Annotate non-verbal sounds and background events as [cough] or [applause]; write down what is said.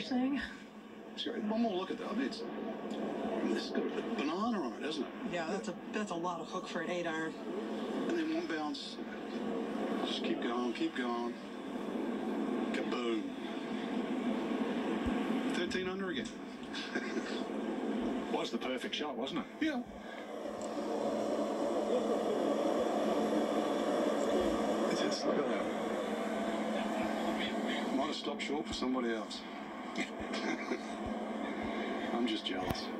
You're saying? Sorry, one more look at that. It's, I mean, this has got a banana on it, hasn't it? Yeah, that's a that's a lot of hook for an eight iron. And then one bounce. Just keep going, keep going. Kaboom. 13 under again. [laughs] Was the perfect shot, wasn't it? Yeah. It's just look at that. Might have stopped short for somebody else. Just jealous.